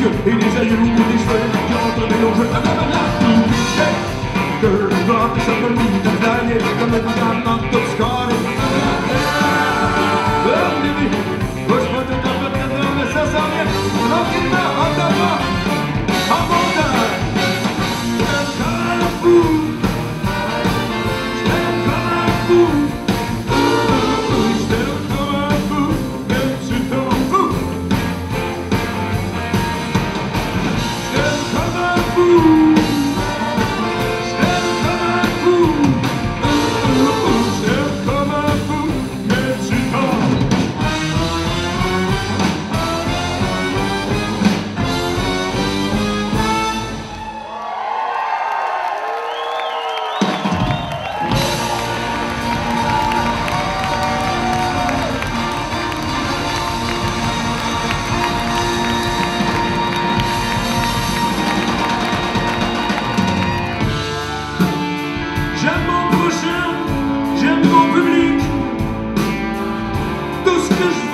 yeux et des aïeux bout des cheveux qui jeu. Blablabla, tout est fait. Que que ça me lie, comme la le gouvernement любви, то скажи.